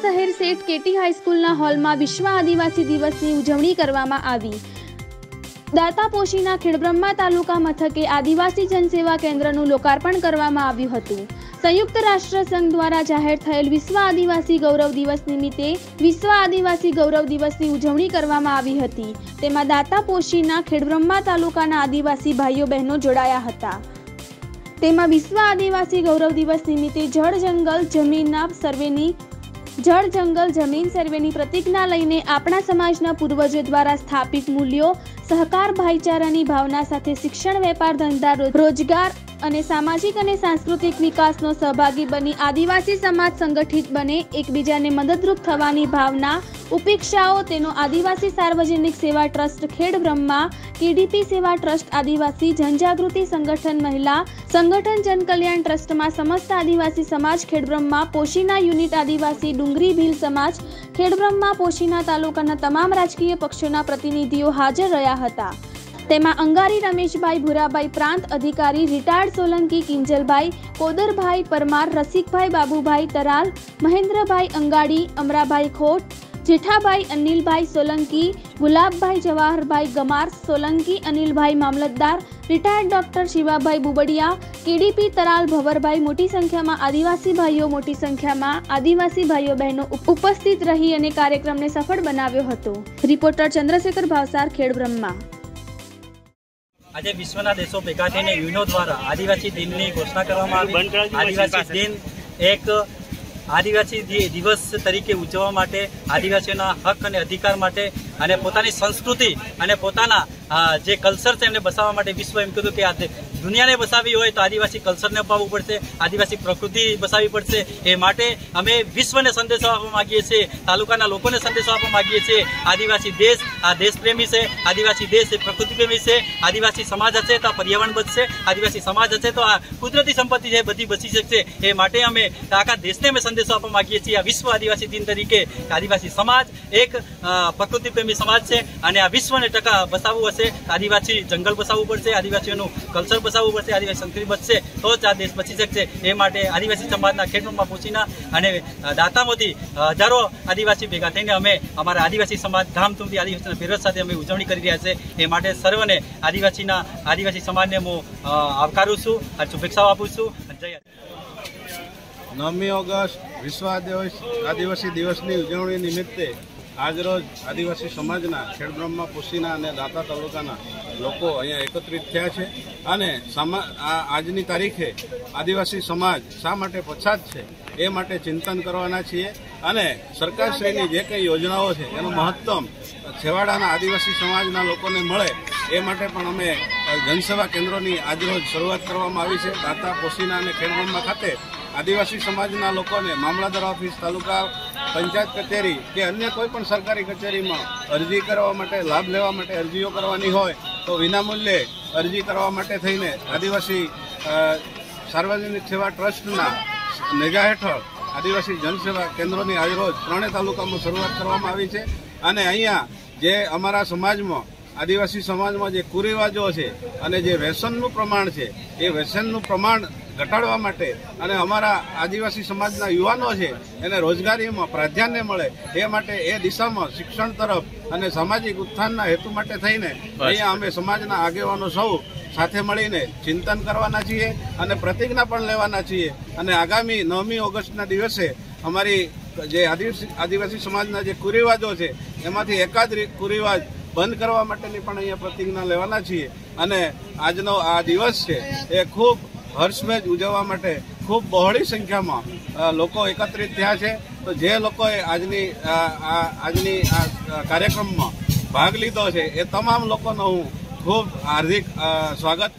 શહેર શેઠ કેટી હાઈસ્કૂલના હોલમાં વિશ્વ આદિવાસી દિવસની ઉજવણી કરવામાં આવી. દાતાપોશીના ખેડબ્રહ્મા તાલુકા મથકે આદિવાસી જનસેવા કેન્દ્રનું લોકાર્પણ કરવામાં આવ્યું હતું. સંયુક્ત રાષ્ટ્ર સંઘ દ્વારા જાહેર થયેલ વિશ્વ આદિવાસી ગૌરવ દિવસ નિમિત્તે વિશ્વ આદિવાસી ગૌરવ દિવસની ઉજવણી કરવામાં આવી હતી. તેમાં દાતાપોશીના ખેડબ્રહ્મા તાલુકાના આદિવાસી ભાઈઓ બહેનો જોડાયા હતા. તેમાં વિશ્વ આદિવાસી ગૌરવ દિવસ નિમિત્તે જળ જંગલ જમીનના સર્વેની જળ જંગલ જમીન સર્વેની પ્રતિજ્ઞા લઈને આપણા સમાજના પૂર્વજો દ્વારા સ્થાપિત મૂલ્યો, સહકાર ભાઈચારાની ભાવના સાથે શિક્ષણ વેપાર ધંધા રોજગાર અને સામાજિક અને સાંસ્કૃતિક વિકાસનો સહભાગી બની આદિવાસી સમાજ સંગઠિત બને, એકબીજાને મદદરૂપ થવાની ભાવના, ઉપેક્ષાઓ, તેનો આદિવાસી સાર્વજનિક સેવા ટ્રસ્ટ ખેડ બ્રહ્મા કેડીપી સેવા ટ્રસ્ટ આદિવાસી જનજાગૃતિ સંગઠન મહિલા સંગઠન જનકલ્યાણ ટ્રસ્ટમાં સમસ્ત આદિવાસી સમાજ ખેડબ્રહ્મા, પોશીના યુનિટ આદિવાસી ડુંગરી ભીલ સમાજ ખેડબ્રહ્મા, પોશીના તાલુકાના તમામ રાજકીય પક્ષોના પ્રતિનિધિઓ હાજર રહ્યા હતા. તેમાં અંગારી રમેશભાઈ ભૂરાભાઈ પ્રાંત અધિકારી રિટાયર્ડ સોલંકી કિંજલભાઈ, કોદરભાઈ પરમાર, રસિકભાઈ બાબુભાઈ તરાલ, મહેન્દ્રભાઈ અંગાડી, અમરાભાઈ ખોટ, જેઠાભાઈ અનિલભાઈ સોલંકી, ગુલાબભાઈ જવાહરભાઈ ગમાર, સોલંકી અનિલભાઈ મામલતદાર, retired doctor Shivabhai Bubadiya, KDP Taral Bhavarbhai મોટી સંખ્યામાં આદિવાસી ભાઈઓ, મોટી સંખ્યામાં આદિવાસી ભાઈઓ બહેનો ઉપસ્થિત રહી અને કાર્યક્રમને સફળ બનાવ્યો હતો. રિપોર્ટર ચંદ્રશેખર ભાવસાર, ખેડબ્રહ્મા. આજે વિશ્વના દેશો ભેગા થઈને યુનો દ્વારા આદિવાસી દિનની ઘોષણા કરવામાં આવી. આદિવાસી દિન એક આદિવાસી દિવસ તરીકે ઉજવવા માટે આદિવાસીઓના હક અને અધિકાર માટે અને પોતાની સંસ્કૃતિ અને પોતાના જે કલ્ચર છે એમને બસાવવા માટે વિશ્વ એમ કીધું કે આ દુનિયાને બસાવી હોય તો આદિવાસી કલ્ચરને અપાવવું પડશે, આદિવાસી પ્રકૃતિ બસાવવી પડશે. એ માટે અમે વિશ્વને સંદેશો આપવા માંગીએ છીએ, તાલુકાના લોકોને સંદેશો આપવા માગીએ છીએ. આદિવાસી દેશ, આ દેશપ્રેમી છે, આદિવાસી દેશ એ પ્રકૃતિ પ્રેમી છે, આદિવાસી સમાજ હશે તો પર્યાવરણ બચશે આદિવાસી સમાજ હશે તો આ કુદરતી સંપત્તિ છે બધી બચી શકશે. એ માટે અમે આખા દેશને અમે સંદેશો આપવા માંગીએ છીએ, આ વિશ્વ આદિવાસી દિન તરીકે. આદિવાસી સમાજ એક પ્રકૃતિ પ્રેમી સમાજ છે અને આ વિશ્વને ટકા બસાવવું હશે. આદિવાસી જંગલ બસાવવું પડશે, આદિવાસીઓનું કલ્ચર બસાવવું પડશે, આદિવાસી સંસ્કૃતિ બચશે, તો જ આ દેશ બચી શકશે. એ માટે આદિવાસી સમાજના ખેડૂતમાં પહોંચીના અને દાતામાંથી હજારો આદિવાસી ભેગા થઈને અમે અમારા આદિવાસી સમાજ ધામધૂમથી આદિવાસીના ફેરવત સાથે અમે ઉજવણી કરી રહ્યા છે. એ માટે સર્વને આદિવાસીના, આદિવાસી સમાજને હું આવકારું છું. અને શુભેચ્છાઓ આપું છું. જય નવમી ઓગસ્ટ વિશ્વ આદિવાસી દિવસની ઉજવણી નિમિત્તે આજરોજ આદિવાસી સમાજના ખેડબ્રહ્મા પોશીના અને દાતા તાલુકાના લોકો અહીંયા એકત્રિત થયા છે અને આજની તારીખે આદિવાસી સમાજ શા માટે પછાત છે એ માટે ચિંતન કરવાના છીએ અને સરકારશ્રીની જે કંઈ યોજનાઓ છે એનું મહત્તમ છેવાડાના આદિવાસી સમાજના લોકોને મળે એ માટે પણ અમે જનસેવા કેન્દ્રોની આજરોજ શરૂઆત કરવામાં આવી છે. દાતા પોશીના અને ખેડબ્રહ્મા ખાતે આદિવાસી સમાજના લોકોને મામલાદાર ઓફિસ તાલુકા પંચાયત કચેરી કે અન્ય કોઈ પણ સરકારી કચેરીમાં અરજી કરવા માટે, લાભ લેવા માટે અરજીઓ કરવાની હોય, તો વિનામૂલ્યે અરજી કરવા માટે થઈને આદિવાસી સાર્વજનિક સેવા ટ્રસ્ટના નેજા હેઠળ આદિવાસી જનસેવા કેન્દ્રોની આજરોજ ત્રણેય તાલુકામાં શરૂઆત કરવામાં આવી છે. અને અહીંયા જે અમારા સમાજમાં, આદિવાસી સમાજમાં જે કુરિવાજો છે અને જે વ્યસનનું પ્રમાણ છે, એ વ્યસનનું પ્રમાણ ઘટાડવા માટે અને અમારા આદિવાસી સમાજના યુવાનો છે એને રોજગારીમાં પ્રાધાન્ય મળે એ માટે એ દિશામાં શિક્ષણ તરફ અને સામાજિક ઉત્થાનના હેતુ માટે થઈને અહીંયા અમે સમાજના આગેવાનો સૌ સાથે મળીને ચિંતન કરવાના છીએ અને પ્રતિજ્ઞા પણ લેવાના છીએ. અને આગામી નવમી ઓગસ્ટના દિવસે અમારી જે આદિવાસી આદિવાસી સમાજના જે કુરિવાજો છે એમાંથી એકાદ કુરિવાજ બંધ કરવા માટેની પણ અહીંયા પ્રતિજ્ઞા લેવાના છીએ. અને આજનો આ દિવસ છે એ ખૂબ હર્ષમેજ ઉજવવા માટે ખૂબ બહોળી સંખ્યામાં લોકો એકત્રિત થયા છે. તો જે લોકોએ આજની આજની, આ કાર્યક્રમમાં ભાગ લીધો છે, એ તમામ લોકોનો હું ખૂબ હાર્દિક સ્વાગત